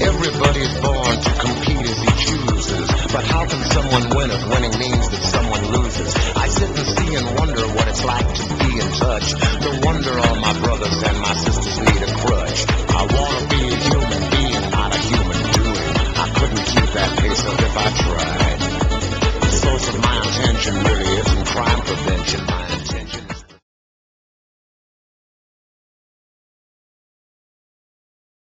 Everybody's born to compete as he chooses. But how can someone win if winning means?